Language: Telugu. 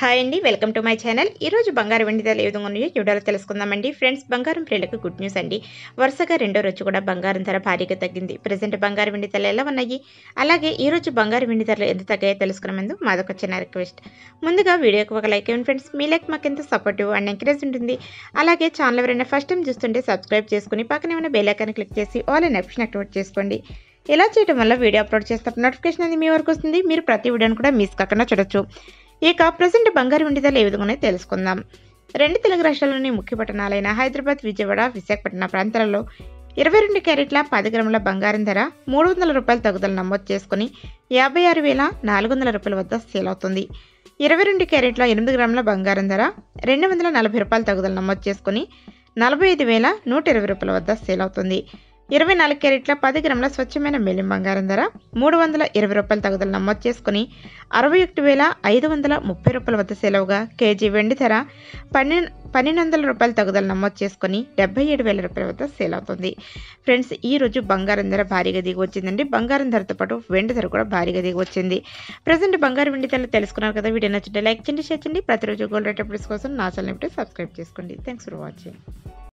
హాయ్ అండి వెల్కమ్ టు మై ఛానల్ ఈరోజు బంగారం వెండి ధరలు ఏ విధంగా ఉన్నాయో చూడాలో తెలుసుకుందామండి. ఫ్రెండ్స్ బంగారం ప్రియులకు గుడ్ న్యూస్ అండి. వరుసగా రెండో రోజు కూడా బంగారం ధర భారీగా తగ్గింది. ప్రజెంట్ బంగారం వెండి ధరలు ఎలా ఉన్నాయి? అలాగే ఈ రోజు బంగారం వెండి ధరలు ఎంత తగ్గాయో తెలుసుకునే ముందు మాదొక చిన్న రిక్వెస్ట్ ముందుగా వీడియోకి ఒక లైక్ ఇవ్వండి ఫ్రెండ్స్ మీ లైక్ మాకు ఎంత సపోర్టివ్ అండ్ ఎంకరేజ్ ఉంటుంది. అలాగే ఛానల్ ఎవరైనా ఫస్ట్ టైం చూస్తుంటే సబ్స్క్రైబ్ చేసుకుని పక్కనే ఉన్న బెల్ ఐకాన్ క్లిక్ చేసి ఆల్ అండ్ ఆప్షన్ యాక్టివేట్ చేసుకోండి. ఇలా చేయడం వల్ల వీడియో అప్లోడ్ చేస్తున్న నోటిఫికేషన్ అనేది మీ వరకు వస్తుంది. మీరు ప్రతి వీడియోని కూడా మిస్ కాకుండా చూడొచ్చు. ఇక ప్రజెంట్ బంగారు వెండి ధరలు ఏ విధంగా తెలుసుకుందాం. రెండు తెలుగు రాష్ట్రాల్లోని ముఖ్య పట్టణాలైన హైదరాబాద్ విజయవాడ విశాఖపట్నం ప్రాంతాలలో ఇరవై రెండు క్యారెట్ల పది గ్రాముల బంగారం ధర మూడు వందల రూపాయల తగ్గుదల నమోదు చేసుకుని యాభై ఆరు వేల నాలుగు వందల రూపాయల వద్ద సేల్ అవుతుంది. ఇరవై రెండు క్యారెట్ల ఎనిమిది గ్రాముల బంగారం ధర రెండు వందల నలభై రూపాయల తగ్గుదల నమోదు చేసుకుని నలభై ఐదు వేల నూట ఇరవై రూపాయల వద్ద సేల్ అవుతుంది. ఇరవై నాలుగు క్యారెట్ల పది గ్రాముల స్వచ్ఛమైన మెలిం బంగారం ధర మూడు వందల ఇరవై రూపాయల తగుదల నమోదు చేసుకుని అరవై ఒకటి వేల ఐదు వందల ముప్పై రూపాయల వద్ద సెలవుగా కేజీ వెండి ధర పన్నెండు పన్నెండు వందల రూపాయల తగుదల నమోదు చేసుకుని డెబ్బై ఏడు వేల రూపాయల వద్ద సేల్ అవుతుంది ఫ్రెండ్స్ ఈ రోజు బంగారం ధర భారీగా దిగి వచ్చిందండి బంగారం ధరతో పాటు వెండి ధర కూడా భారీగా దిగి వచ్చింది ప్రజెంట్ బంగారం వెండి ధరలు తెలుసుకున్నారు కదా వీడియో నచ్చింటే లైక్ చేయండి షేర్ చేయండి. ప్రతిరోజు గోల్డ్ రేట్ అప్డేట్స్ కోసం నా ఛానల్ సబ్స్క్రైబ్ చేసుకోండి. Thanks for watching.